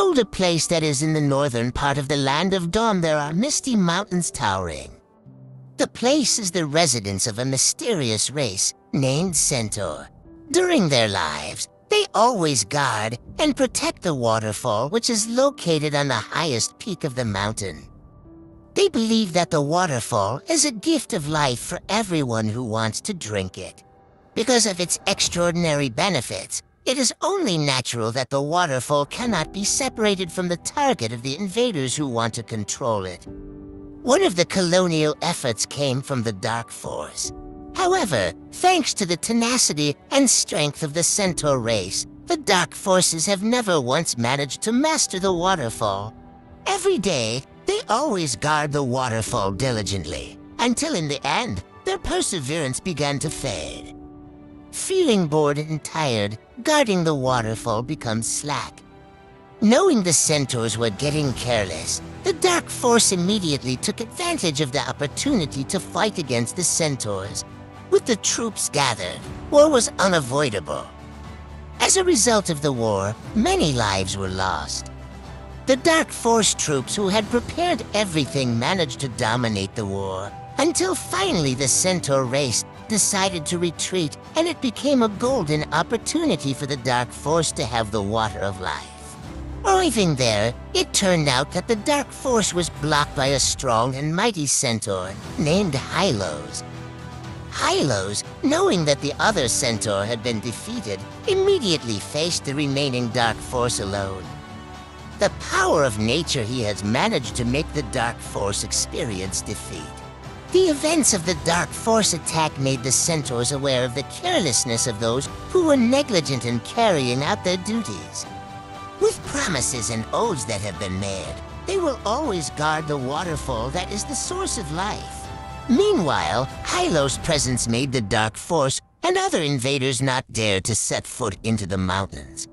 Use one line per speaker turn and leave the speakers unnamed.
told a place that is in the northern part of the land of dawn there are misty mountains towering. The place is the residence of a mysterious race named Centaur. During their lives, they always guard and protect the waterfall which is located on the highest peak of the mountain. They believe that the waterfall is a gift of life for everyone who wants to drink it. Because of its extraordinary benefits, it is only natural that the waterfall cannot be separated from the target of the invaders who want to control it. One of the colonial efforts came from the Dark Force. However, thanks to the tenacity and strength of the Centaur race, the Dark Forces have never once managed to master the waterfall. Every day, they always guard the waterfall diligently, until in the end, their perseverance began to fade. Feeling bored and tired, guarding the waterfall becomes slack. Knowing the centaurs were getting careless, the Dark Force immediately took advantage of the opportunity to fight against the centaurs. With the troops gathered, war was unavoidable. As a result of the war, many lives were lost. The Dark Force troops who had prepared everything managed to dominate the war, until finally the Centaur race decided to retreat and it became a golden opportunity for the Dark Force to have the Water of Life. Arriving there, it turned out that the Dark Force was blocked by a strong and mighty centaur named Hylos. Hylos, knowing that the other centaur had been defeated, immediately faced the remaining Dark Force alone. The power of nature he has managed to make the Dark Force experience defeat. The events of the Dark Force attack made the Centaurs aware of the carelessness of those who were negligent in carrying out their duties. With promises and oaths that have been made, they will always guard the waterfall that is the source of life. Meanwhile, Hylo's presence made the Dark Force and other invaders not dare to set foot into the mountains.